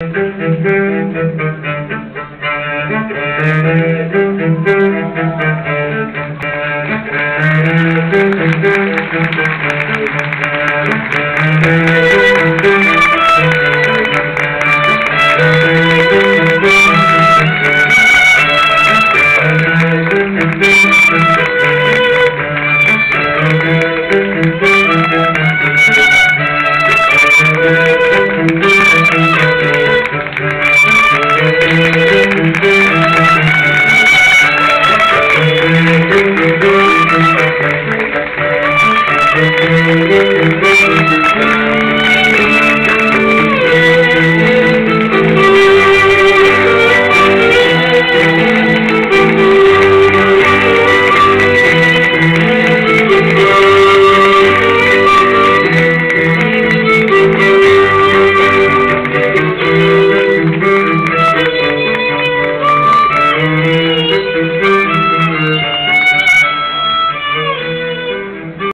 Thank you. Thank